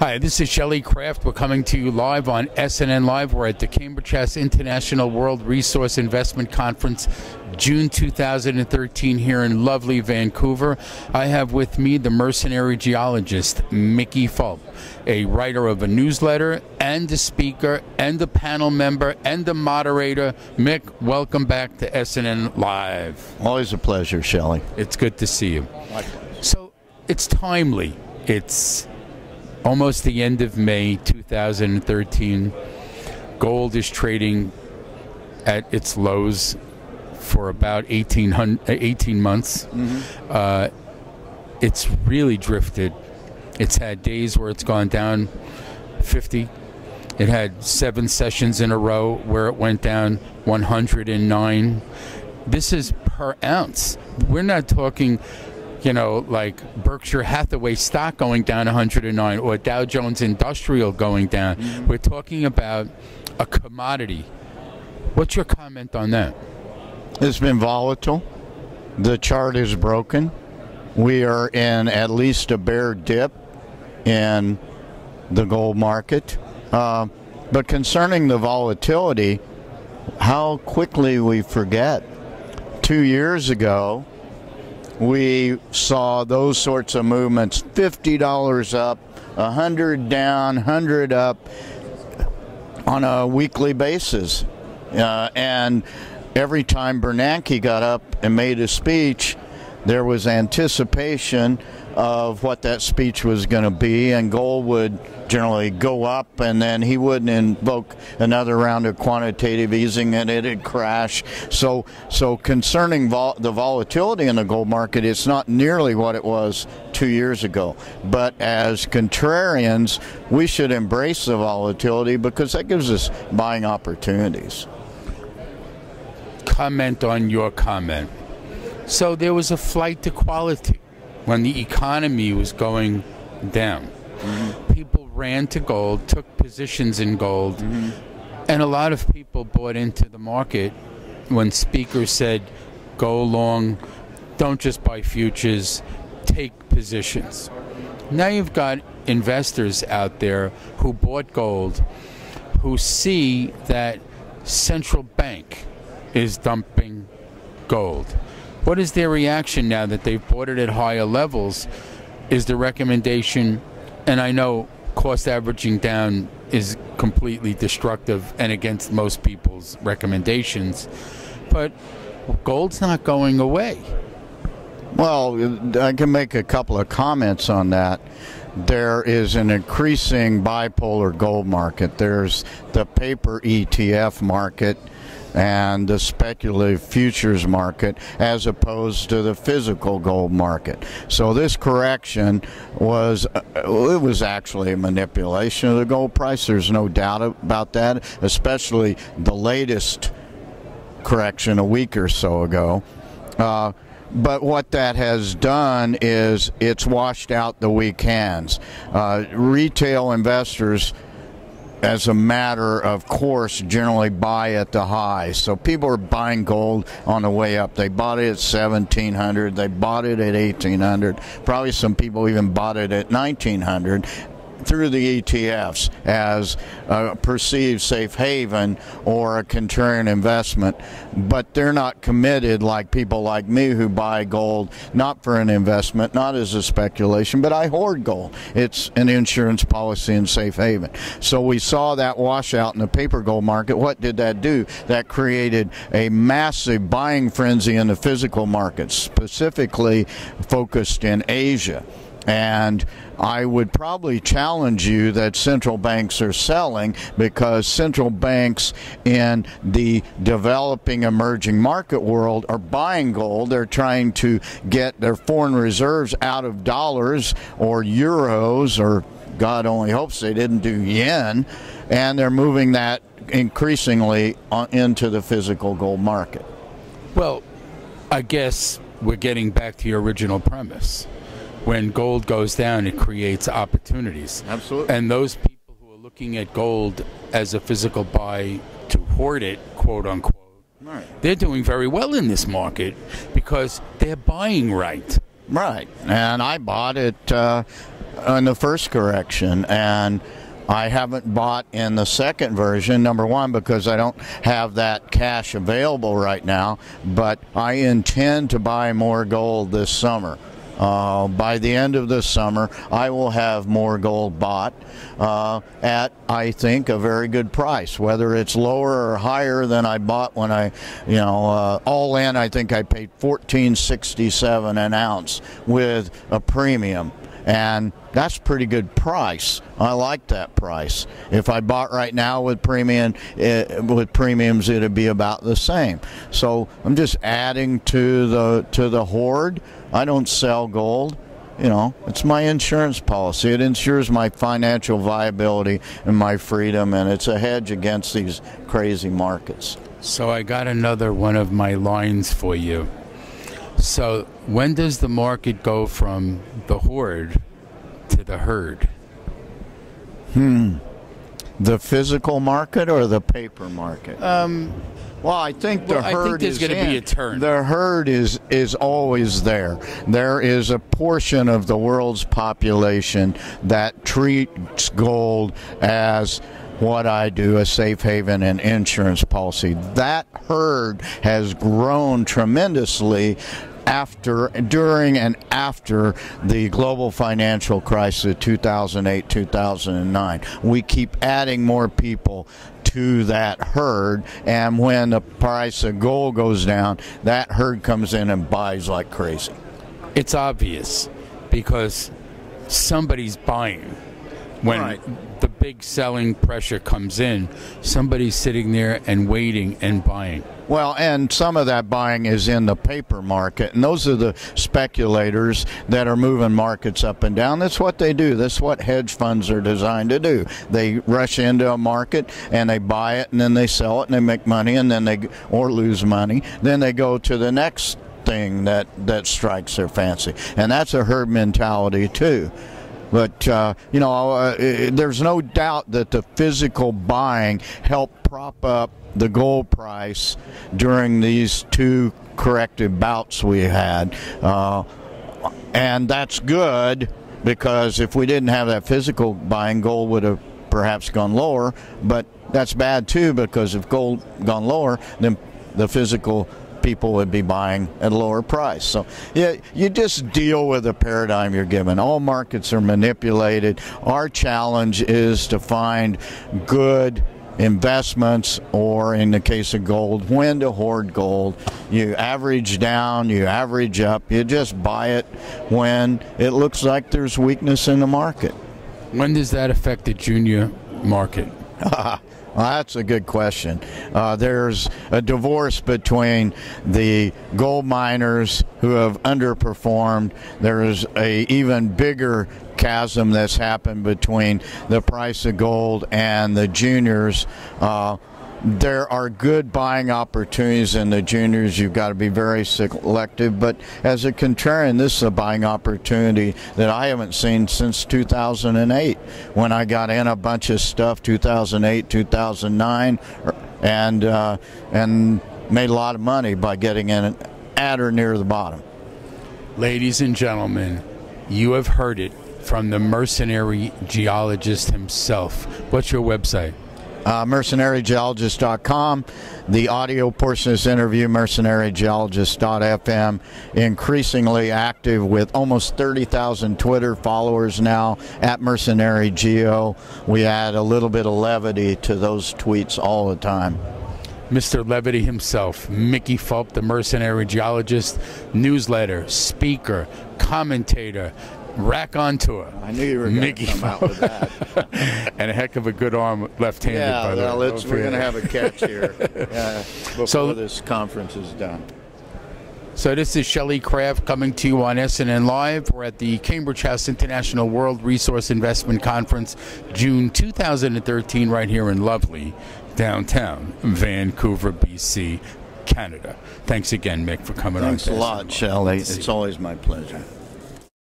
Hi, this is Shelley Kraft. We're coming to you live on SNN Live. We're at the Cambridge House International World Resource Investment Conference, June 2013, here in lovely Vancouver. I have with me the mercenary geologist, Mickey Fulp, a writer of a newsletter and a speaker and a panel member and a moderator. Mick, welcome back to SNN Live. Always a pleasure, Shelley. It's good to see you. So it's timely. It's almost the end of May 2013. Gold is trading at its lows for about 18, 18 months. Mm-hmm. Uh, it's really drifted. It's had days where it's gone down 50. It had seven sessions in a row where it went down 109. This is per ounce. We're not talking you know, like Berkshire Hathaway stock going down 109 or Dow Jones Industrial going down. Mm-hmm. We're talking about a commodity. What's your comment on that? It's been volatile. The chart is broken. We are in at least a bear dip in the gold market. Uh, but concerning the volatility, how quickly we forget. Two years ago, we saw those sorts of movements $50 up, 100 down, 100 up on a weekly basis. Uh, and every time Bernanke got up and made a speech, there was anticipation of what that speech was going to be, and gold would generally go up, and then he wouldn't invoke another round of quantitative easing, and it'd crash. So, so concerning vol- the volatility in the gold market, it's not nearly what it was two years ago. But as contrarians, we should embrace the volatility because that gives us buying opportunities. Comment on your comment. So there was a flight to quality when the economy was going down. Mm-hmm. People ran to gold, took positions in gold, mm-hmm. and a lot of people bought into the market when speakers said, go long, don't just buy futures, take positions. Now you've got investors out there who bought gold who see that central bank is dumping gold. What is their reaction now that they've bought it at higher levels? Is the recommendation, and I know cost averaging down is completely destructive and against most people's recommendations, but gold's not going away. Well, I can make a couple of comments on that. There is an increasing bipolar gold market. There's the paper ETF market and the speculative futures market as opposed to the physical gold market. So this correction was uh, it was actually a manipulation of the gold price. There's no doubt about that, especially the latest correction a week or so ago. Uh, but what that has done is it's washed out the weak hands. Uh, retail investors as a matter of course, generally buy at the high. So people are buying gold on the way up. They bought it at 1700, they bought it at 1800. Probably some people even bought it at 1900 through the ETFs as a perceived safe haven or a contrarian investment, but they're not committed like people like me who buy gold not for an investment, not as a speculation, but I hoard gold. It's an insurance policy and safe haven. So we saw that washout in the paper gold market. What did that do? That created a massive buying frenzy in the physical markets, specifically focused in Asia. And I would probably challenge you that central banks are selling because central banks in the developing emerging market world are buying gold. They're trying to get their foreign reserves out of dollars or euros or God only hopes they didn't do yen, and they're moving that increasingly uh, into the physical gold market. Well, I guess we're getting back to your original premise when gold goes down, it creates opportunities. Absolutely. And those people who are looking at gold as a physical buy to hoard it, quote unquote, right. they're doing very well in this market because they're buying right. Right. And I bought it. Uh, in the first correction, and I haven't bought in the second version. Number one, because I don't have that cash available right now, but I intend to buy more gold this summer. Uh, by the end of this summer, I will have more gold bought uh, at, I think, a very good price. Whether it's lower or higher than I bought when I, you know, uh, all in, I think I paid 14.67 an ounce with a premium and that's pretty good price. I like that price. If I bought right now with premium it, with premiums, it'd be about the same. So I'm just adding to the to the hoard. I don't sell gold. You know, it's my insurance policy. It ensures my financial viability and my freedom, and it's a hedge against these crazy markets. So I got another one of my lines for you. So when does the market go from the hoard to the herd? Hmm. The physical market or the paper market? Um, well, I think the well, herd think is going to be a turn. The herd is is always there. There is a portion of the world's population that treats gold as what I do, a safe haven and insurance policy. That herd has grown tremendously after, during, and after the global financial crisis of 2008 2009. We keep adding more people to that herd, and when the price of gold goes down, that herd comes in and buys like crazy. It's obvious because somebody's buying when right. the big selling pressure comes in, somebody's sitting there and waiting and buying. Well, and some of that buying is in the paper market, and those are the speculators that are moving markets up and down. That's what they do. That's what hedge funds are designed to do. They rush into a market and they buy it, and then they sell it, and they make money, and then they or lose money. Then they go to the next thing that that strikes their fancy, and that's a herd mentality too. But uh, you know, uh, there's no doubt that the physical buying helped prop up the gold price during these two corrective bouts we had. Uh, and that's good because if we didn't have that physical buying, gold would have perhaps gone lower. But that's bad too because if gold gone lower, then the physical people would be buying at a lower price. So yeah, you just deal with the paradigm you're given. All markets are manipulated. Our challenge is to find good investments or in the case of gold when to hoard gold you average down you average up you just buy it when it looks like there's weakness in the market when does that affect the junior market Well, that's a good question. Uh, there's a divorce between the gold miners who have underperformed. There is a even bigger chasm that's happened between the price of gold and the juniors. Uh, there are good buying opportunities in the juniors. You've got to be very selective. But as a contrarian, this is a buying opportunity that I haven't seen since 2008 when I got in a bunch of stuff 2008, 2009, and uh, and made a lot of money by getting in at or near the bottom. Ladies and gentlemen, you have heard it from the mercenary geologist himself. What's your website? Uh, mercenarygeologist.com. The audio portion of this interview, mercenarygeologist.fm, increasingly active with almost 30,000 Twitter followers now at Mercenary Geo. We add a little bit of levity to those tweets all the time. Mr. Levity himself, Mickey Fulp, the mercenary geologist, newsletter, speaker, commentator, raconteur. I knew you were going to come out with that. and a heck of a good arm left-handed. Yeah, well, we're going to have a catch here uh, before so, this conference is done. So this is Shelley Craft coming to you on SNN Live. We're at the Cambridge House International World Resource Investment Conference, June 2013, right here in lovely downtown Vancouver, BC, Canada. Thanks again, Mick, for coming Thanks on. Thanks a lot, Shelley. It's always my pleasure.